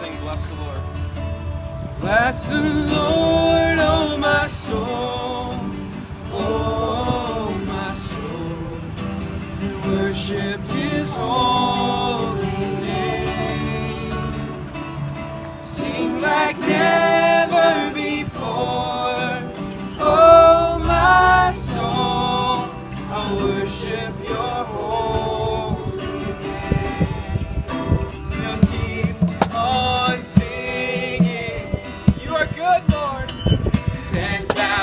Bless the Lord. Bless the Lord, oh my soul, oh my soul, worship His holy name. Sing like never Thousand